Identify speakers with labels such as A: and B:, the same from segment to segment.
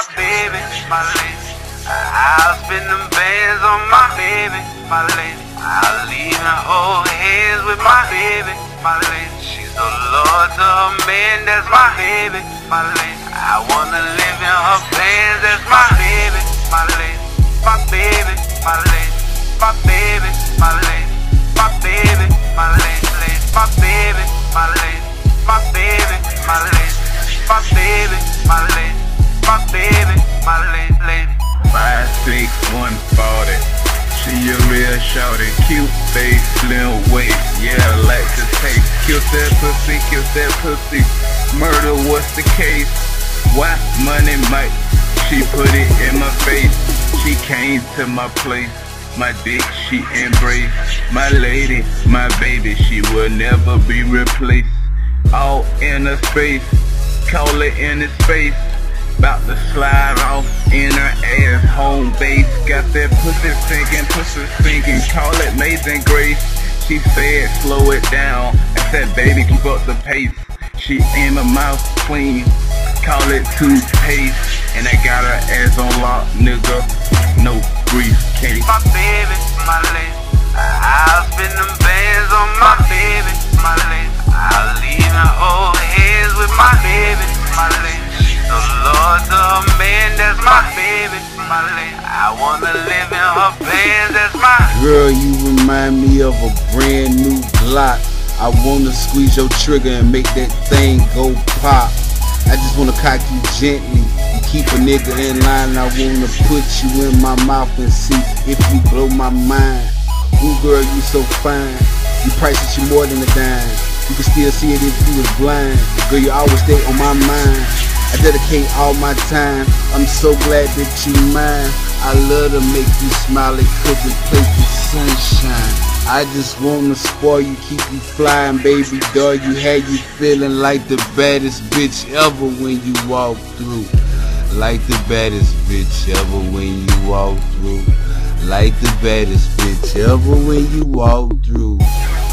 A: my baby, my lady. I'll spend them bands on my baby, my lady. I'll leave her old hands with my baby, my lady. She's the Lord to her man, that's my baby, my lady. I wanna live in her plans, that's my baby, my lady. My baby, my lady. My baby, my lady. My baby, my lady. My baby, my lady. My baby, my lady. My baby, my lady. My lady.
B: Five, six, one forty. She a real shorty, cute face, slim waist, yeah, like to taste. Kill that pussy, kill that pussy. Murder, what's the case? Why money, Mike? She put it in my face. She came to my place. My dick, she embraced. My lady, my baby, she will never be replaced. All in her space, call it in his face. About to slide off in her ass, home base. Got that pussy sinking, pussy sinking. Call it Amazing Grace. She said, slow it down. I said, baby, keep up the pace. She in my mouth clean. Call it toothpaste. And I got her ass on lock, nigga. No briefcase.
A: My baby, my lady. I'll spend them bands on my baby, my lady. I'll leave her old hands with my baby,
C: Girl, you remind me of a brand new Glock. I wanna squeeze your trigger and make that thing go pop. I just wanna cock you gently. You keep a nigga in line. I wanna put you in my mouth and see if you blow my mind. Ooh, girl, you so fine. You price it, you more than a dime. You can still see it if you was blind. Girl, you always stay on my mind. I dedicate all my time. I'm so glad that you mine. I love to make you smile it cause it play the sunshine. I just wanna spoil you, keep you flying, baby doll. You had you feeling like the baddest bitch ever when you walk through. Like the baddest bitch ever when you walk through. Like the baddest bitch ever when you walk through.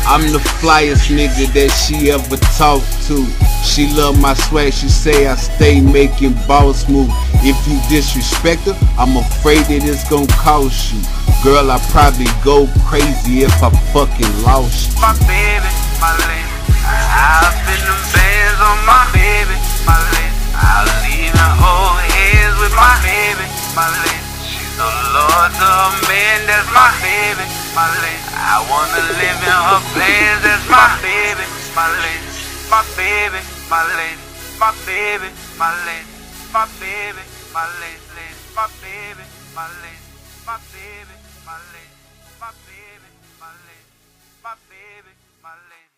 C: I'm the flyest nigga that she ever talked to. She love my swag, she say I stay making boss move. If you disrespect her, I'm afraid that it's gonna cost you. Girl, I probably go crazy if I fucking lost you.
A: my baby, my lady. I'll spend them bands on my baby, my lady. I'll leave her old hands with my baby, my lady. The Lord to her man, that's my baby, my lady. I wanna live in her plans, that's my baby, my lady. My baby, my lady. My baby, my lady. My baby, my lady. My baby, my lady. My baby, my lady. My baby, my lady. My baby, my lady.